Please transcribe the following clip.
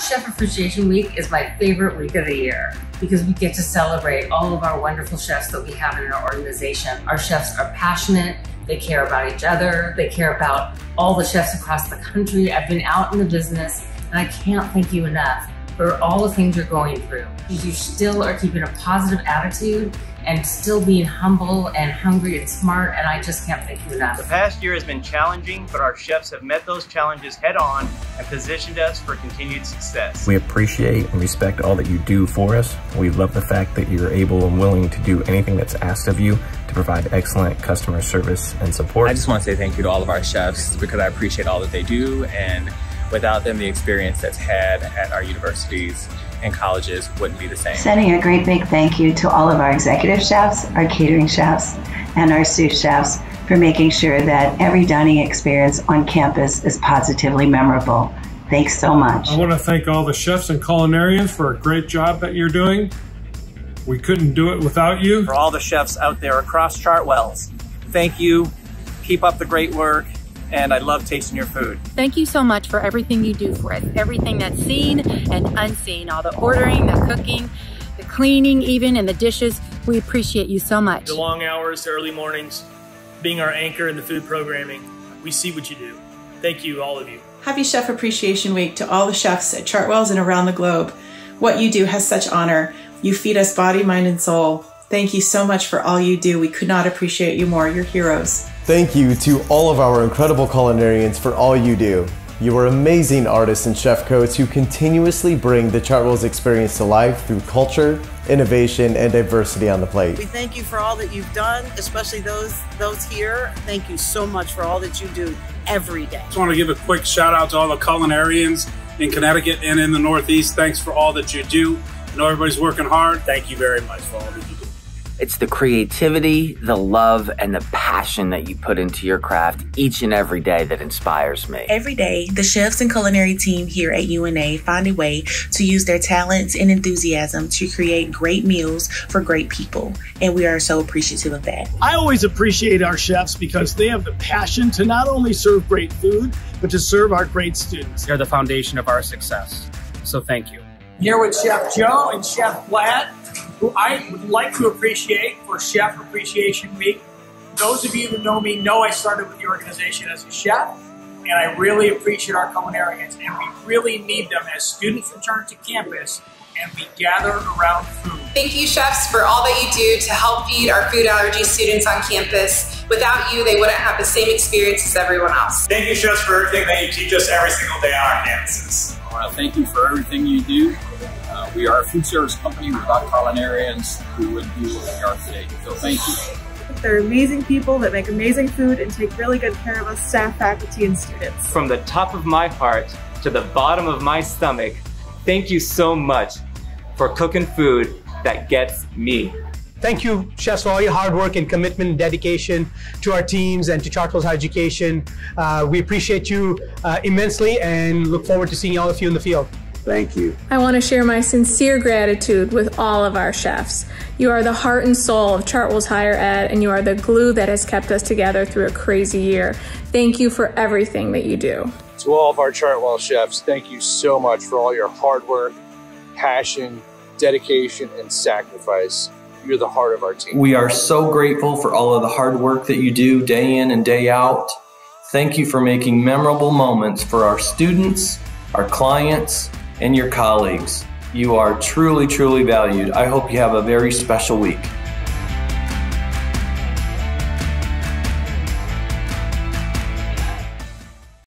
Chef Appreciation Week is my favorite week of the year because we get to celebrate all of our wonderful chefs that we have in our organization. Our chefs are passionate, they care about each other, they care about all the chefs across the country. I've been out in the business and I can't thank you enough for all the things you're going through. You still are keeping a positive attitude and still being humble and hungry and smart, and I just can't thank you enough. The past year has been challenging, but our chefs have met those challenges head on and positioned us for continued success. We appreciate and respect all that you do for us. We love the fact that you're able and willing to do anything that's asked of you to provide excellent customer service and support. I just want to say thank you to all of our chefs because I appreciate all that they do and Without them, the experience that's had at our universities and colleges wouldn't be the same. Sending a great big thank you to all of our executive chefs, our catering chefs, and our sous chefs for making sure that every dining experience on campus is positively memorable. Thanks so much. I want to thank all the chefs and culinarians for a great job that you're doing. We couldn't do it without you. For all the chefs out there across Chartwells, thank you. Keep up the great work and I love tasting your food. Thank you so much for everything you do for us, everything that's seen and unseen, all the ordering, the cooking, the cleaning even, and the dishes. We appreciate you so much. The long hours, the early mornings, being our anchor in the food programming. We see what you do. Thank you, all of you. Happy Chef Appreciation Week to all the chefs at Chartwells and around the globe. What you do has such honor. You feed us body, mind, and soul. Thank you so much for all you do. We could not appreciate you more. You're heroes. Thank you to all of our incredible culinarians for all you do. You are amazing artists and chef coats who continuously bring the Chartwells experience to life through culture, innovation, and diversity on the plate. We thank you for all that you've done, especially those those here. Thank you so much for all that you do every day. Just want to give a quick shout out to all the culinarians in Connecticut and in the Northeast. Thanks for all that you do. I know everybody's working hard. Thank you very much for all that you do. It's the creativity, the love, and the passion that you put into your craft each and every day that inspires me. Every day, the chefs and culinary team here at UNA find a way to use their talents and enthusiasm to create great meals for great people, and we are so appreciative of that. I always appreciate our chefs because they have the passion to not only serve great food, but to serve our great students. They're the foundation of our success. So thank you. Here with Chef Joe and Chef Vlad who I would like to appreciate for Chef Appreciation Week. Those of you who know me know I started with the organization as a chef, and I really appreciate our culinarians, and we really need them as students return to campus and we gather around food. Thank you, chefs, for all that you do to help feed our food allergy students on campus. Without you, they wouldn't have the same experience as everyone else. Thank you, chefs, for everything that you teach us every single day on our campuses. I want to thank you for everything you do. Uh, we are a food service company without culinarians who wouldn't be what we are today. So thank you. They're amazing people that make amazing food and take really good care of us, staff, faculty, and students. From the top of my heart to the bottom of my stomach, thank you so much for cooking food that gets me. Thank you, chefs, for all your hard work and commitment and dedication to our teams and to Chartwells Higher Education. Uh, we appreciate you uh, immensely and look forward to seeing all of you in the field. Thank you. I want to share my sincere gratitude with all of our chefs. You are the heart and soul of Chartwells Higher Ed, and you are the glue that has kept us together through a crazy year. Thank you for everything that you do. To all of our Chartwell chefs, thank you so much for all your hard work, passion, dedication, and sacrifice. You're the heart of our team. We are so grateful for all of the hard work that you do day in and day out. Thank you for making memorable moments for our students, our clients, and your colleagues. You are truly, truly valued. I hope you have a very special week.